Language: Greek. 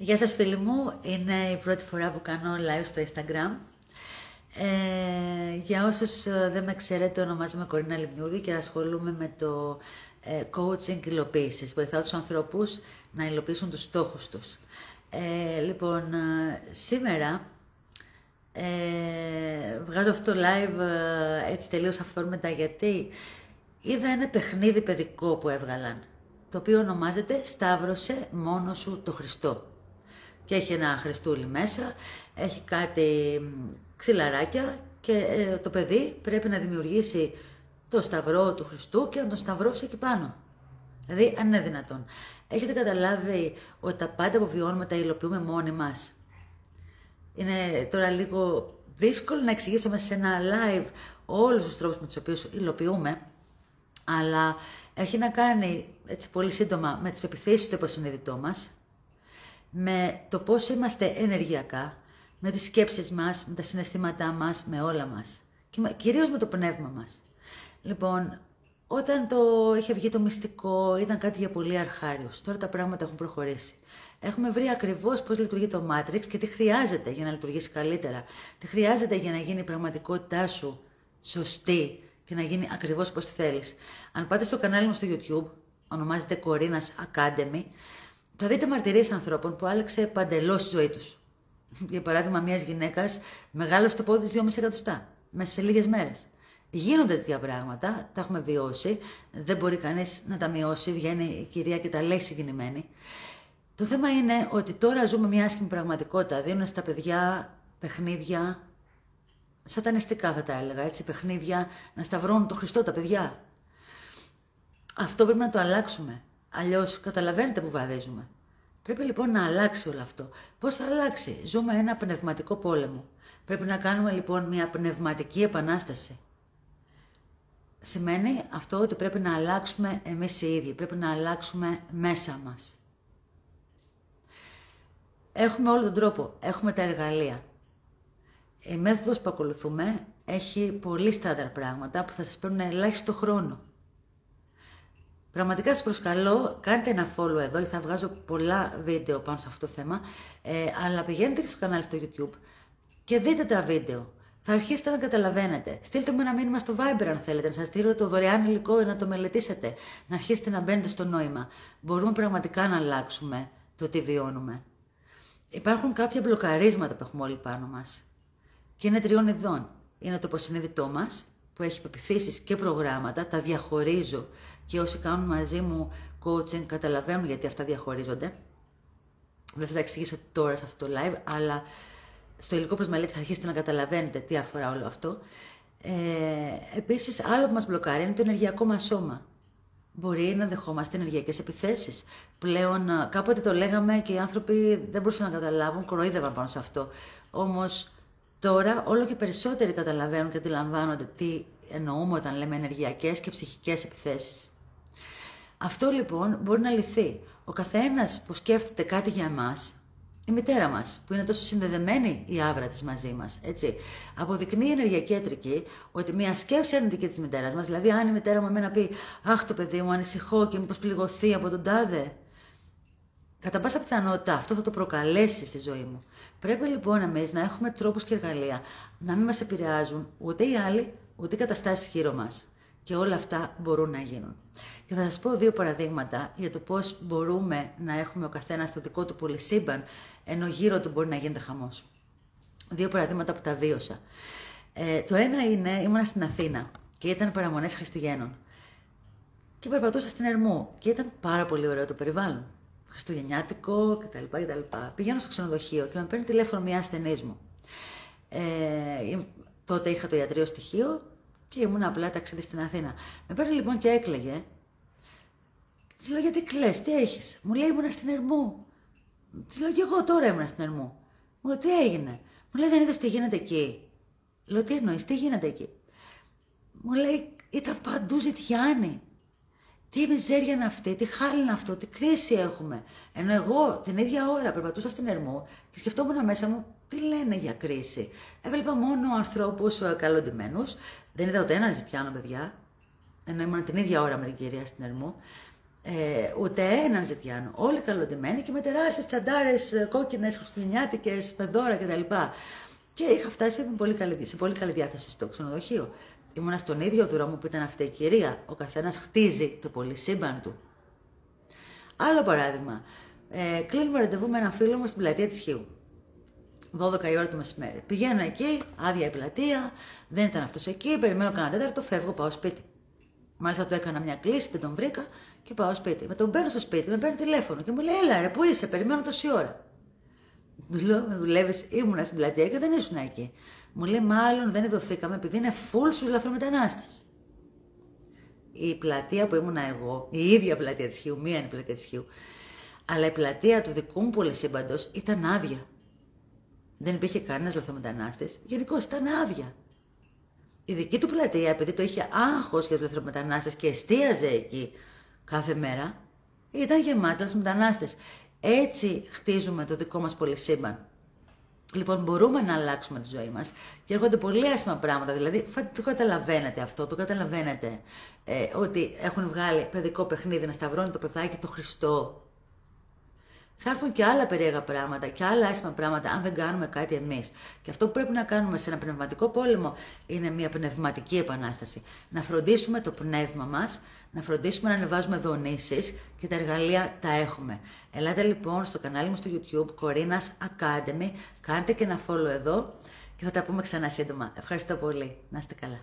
Γεια σας φίλοι μου, είναι η πρώτη φορά που κάνω live στο Instagram. Ε, για όσους ε, δεν με ξέρετε, ονομάζομαι Κορίνα Λιμνιούδη και ασχολούμαι με το ε, coaching υλοποίησης. Βοηθάω τους ανθρώπους να υλοποιήσουν τους στόχους τους. Ε, λοιπόν, ε, σήμερα ε, βγάζω αυτό το live έτσι τελείως αυθόρμητα γιατί είδα ένα παιχνίδι παιδικό που έβγαλαν το οποίο ονομάζεται «Σταύρωσε μόνο σου το Χριστό» και έχει ένα χριστούλι μέσα, έχει κάτι ξυλαράκια και ε, το παιδί πρέπει να δημιουργήσει το σταυρό του Χριστού και να τον σταυρώσει εκεί πάνω. Δηλαδή, αν είναι δυνατόν. Έχετε καταλάβει ότι τα πάντα που βιώνουμε τα υλοποιούμε μόνοι μας; Είναι τώρα λίγο δύσκολο να εξηγήσω μέσα σε ένα live όλους τους τρόπους με τους οποίους υλοποιούμε, αλλά έχει να κάνει έτσι πολύ σύντομα με τις πεπιθήσεις του υποσυνείδητό μας, με το πώς είμαστε ενεργειακά, με τις σκέψεις μας, με τα συναισθήματά μας, με όλα μας. Και κυρίως με το πνεύμα μας. Λοιπόν, όταν το είχε βγει το μυστικό, ήταν κάτι για πολύ αρχάριος. Τώρα τα πράγματα έχουν προχωρήσει. Έχουμε βρει ακριβώς πώς λειτουργεί το Matrix και τι χρειάζεται για να λειτουργήσει καλύτερα. Τι χρειάζεται για να γίνει η πραγματικότητά σου σωστή και να γίνει ακριβώς πώς θέλεις. Αν πάτε στο κανάλι μου στο YouTube, ονομάζεται Corina's Academy, θα δείτε μαρτυρίες ανθρώπων που άλλαξε παντελώς τη ζωή τους. Για παράδειγμα, μιας γυναίκας μεγάλωσε το πόδι της 2,5 εκατοστά μέσα σε λίγες μέρες. Γίνονται τέτοια πράγματα, τα έχουμε βιώσει. Δεν μπορεί κανείς να τα μειώσει. Βγαίνει η κυρία και τα λέει συγκινημένη. Το θέμα είναι ότι τώρα ζούμε μια άσχημη πραγματικότητα. Δίνουν στα παιδιά παιχνίδια, σατανιστικά θα τα έλεγα, έτσι, παιχνίδια, να σταυρώνουν το Χριστό τα παιδιά. Αυτό πρέπει να το αλλάξουμε. Αλλιώς καταλαβαίνετε που βαδίζουμε. Πρέπει λοιπόν να αλλάξει όλο αυτό. Πώς θα αλλάξει, Ζούμε ένα πνευματικό πόλεμο. Πρέπει να κάνουμε λοιπόν μια πνευματική επανάσταση. Σημαίνει αυτό ότι πρέπει να αλλάξουμε εμείς οι ίδιοι, πρέπει να αλλάξουμε μέσα μας. Έχουμε όλο τον τρόπο, έχουμε τα εργαλεία. Η μέθοδος που ακολουθούμε έχει πολύ στάνταρ πράγματα που θα σας παίρνουν ελάχιστο χρόνο. Πραγματικά σας προσκαλώ, κάντε ένα follow εδώ, θα βγάζω πολλά βίντεο πάνω σε αυτό το θέμα, ε, αλλά πηγαίνετε και στο κανάλι στο YouTube και δείτε τα βίντεο. Θα αρχίσετε να καταλαβαίνετε. Στείλτε μου ένα μήνυμα στο Viber αν θέλετε, να σας στείλω το δωρεάν υλικό να το μελετήσετε, να αρχίσετε να μπαίνετε στο νόημα. Μπορούμε πραγματικά να αλλάξουμε το τι βιώνουμε. Υπάρχουν κάποια μπλοκαρίσματα που έχουμε όλοι πάνω μας και είναι τριών ειδών. Είναι το υποσυνείδητό μας, που έχει πεπιθήσεις και προγράμματα, τα διαχωρίζω και όσοι κάνουν μαζί μου coaching καταλαβαίνουν γιατί αυτά διαχωρίζονται. Δεν θα τα εξηγήσω τώρα σε αυτό το live, αλλά στο υλικό προς μελέτη θα αρχίσετε να καταλαβαίνετε τι αφορά όλο αυτό. Ε, επίσης, άλλο που μας μπλοκάρει είναι το ενεργειακό μας σώμα. Μπορεί να δεχόμαστε ενεργειακές επιθέσεις. Πλέον, κάποτε το λέγαμε και οι άνθρωποι δεν μπορούσαν να καταλάβουν, κοροϊδεύαν πάνω σε αυτό. Όμως Τώρα όλο και περισσότεροι καταλαβαίνουν και αντιλαμβάνονται τι εννοούμε όταν λέμε ενεργειακές και ψυχικές επιθέσεις. Αυτό λοιπόν μπορεί να λυθεί. Ο καθένας που σκέφτεται κάτι για εμάς, η μητέρα μας, που είναι τόσο συνδεδεμένη η άβρα της μαζί μας, έτσι, αποδεικνύει η ενεργειακή ιατρική ότι μια σκέψη αρνητική της μητέρας μας, δηλαδή αν η μητέρα μου εμένα πει «Αχ το παιδί μου ανησυχώ και μήπως πληγωθεί από τον τάδε», Κατά πάσα πιθανότητα αυτό θα το προκαλέσει στη ζωή μου. Πρέπει λοιπόν εμείς να έχουμε τρόπους και εργαλεία να μην μας επηρεάζουν ούτε οι άλλοι, ούτε οι καταστάσεις γύρω μας. Και όλα αυτά μπορούν να γίνουν. Και θα σας πω δύο παραδείγματα για το πώς μπορούμε να έχουμε ο καθένας το δικό του πολυσύμπαν, ενώ γύρω του μπορεί να γίνεται χαμός. Δύο παραδείγματα που τα βίωσα. Ε, το ένα είναι, ήμουνα στην Αθήνα και ήταν παραμονές Χριστουγέννων. Και περπατούσα στην Ερμού και ήταν πάρα πολύ ωραίο το περιβάλλον. Χριστουγεννιάτικο κτλ. κτλ. Πηγαίνω στο ξενοδοχείο και με παίρνει τηλέφωνο μια ασθενής μου. Ε, τότε είχα το ιατρείο στοιχείο και ήμουν απλά ταξίδι στην Αθήνα. Με παίρνει λοιπόν και έκλαιγε. Της λέω γιατί κλε, τι έχεις; Μου λέει ήμουν στην Ερμού. Της λέω και εγώ τώρα ήμουν στην Ερμού. Μου λέει τι έγινε; Μου λέει δεν είδες τι γίνεται εκεί. Λέω τι εννοείς, τι γίνεται εκεί; Μου λέει ήταν παντού ζητιάνοι. Τι μιζέρια είναι αυτή, τι χάλι είναι αυτό, τι κρίση έχουμε. Ενώ εγώ την ίδια ώρα περπατούσα στην Ερμό και σκεφτόμουν μέσα μου τι λένε για κρίση. Έβλεπα μόνο ανθρώπους ε, καλοντημένους. Δεν είδα ούτε ένα ζητιάνο, παιδιά. Ενώ ήμουν την ίδια ώρα με την κυρία στην Ερμό. ε, ούτε έναν ζητιάνο. Όλοι καλοντημένοι και με τεράστιες τσαντάρες κόκκινες, χριστουγεννιάτικες, με δώρα κτλ. Και είχα φτάσει σε πολύ καλή, σε πολύ καλή διάθεση στο ξενοδοχείο. Ήμουνα στον ίδιο δρόμο που ήταν αυτή η κυρία. Ο καθένας χτίζει το πολυσύμπαν του. Άλλο παράδειγμα. Ε, κλείνουμε ραντεβού με έναν φίλο μου στην πλατεία της Χίου. 12 η ώρα το μεσημέρι. Πηγαίνω εκεί, άδεια η πλατεία, δεν ήταν αυτός εκεί, περιμένω κανένα τέταρτο, φεύγω, πάω σπίτι. Μάλιστα του έκανα μια κλήση, δεν τον βρήκα και πάω σπίτι. Με τον παίρνω στο σπίτι, με παίρνει τηλέφωνο και μου λέει: Έλα, ρε, πού είσαι, περιμένω τόση ώρα. Του λέω: Με δουλεύεις, ήμουνα στην πλατεία και δεν ήσουν εκεί. Μου λέει: Μάλλον δεν ειδωθήκαμε επειδή είναι full στους λαθρομετανάστες. Η πλατεία που ήμουνα εγώ, η ίδια πλατεία της Χιού, μία είναι η πλατεία της Χιού, αλλά η πλατεία του δικού μου πολυσύμπαντος ήταν άδεια. Δεν υπήρχε κανένας λαθρομετανάστης, γενικώ ήταν άδεια. Η δική του πλατεία, επειδή το είχε άγχος για τους λαθρομετανάστες και εστίαζε εκεί κάθε μέρα, ήταν γεμάτη λαθρομετανάστες. Έτσι χτίζουμε το δικό μας πολυσύμπαν. Λοιπόν, μπορούμε να αλλάξουμε τη ζωή μας και έρχονται πολύ άσχημα πράγματα. Δηλαδή, το καταλαβαίνετε αυτό, το καταλαβαίνετε. Ε, ότι έχουν βγάλει παιδικό παιχνίδι να σταυρώνει το παιδάκι το Χριστό θα έρθουν και άλλα περίεργα πράγματα και άλλα άσχημα πράγματα αν δεν κάνουμε κάτι εμείς. Και αυτό που πρέπει να κάνουμε σε ένα πνευματικό πόλεμο είναι μια πνευματική επανάσταση. Να φροντίσουμε το πνεύμα μας, να φροντίσουμε να ανεβάζουμε δονήσεις και τα εργαλεία τα έχουμε. Ελάτε λοιπόν στο κανάλι μου στο YouTube, Κορίνας Academy, κάντε και ένα follow εδώ και θα τα πούμε ξανά σύντομα. Ευχαριστώ πολύ. Να είστε καλά.